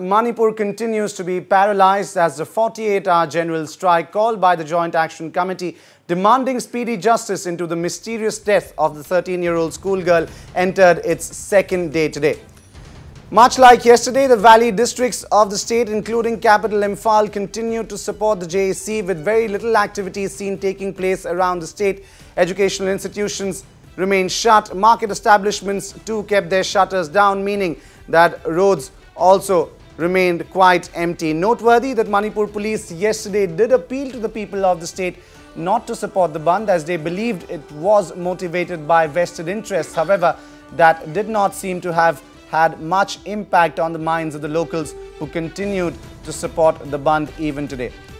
Manipur continues to be paralyzed as the 48-hour general strike called by the Joint Action Committee demanding speedy justice into the mysterious death of the 13-year-old schoolgirl entered its second day today. Much like yesterday, the valley districts of the state, including capital Imphal, continue to support the JAC with very little activity seen taking place around the state. Educational institutions remain shut. Market establishments too kept their shutters down, meaning that roads also remained quite empty. Noteworthy that Manipur police yesterday did appeal to the people of the state not to support the Bandh as they believed it was motivated by vested interests. However, that did not seem to have had much impact on the minds of the locals who continued to support the Bandh even today.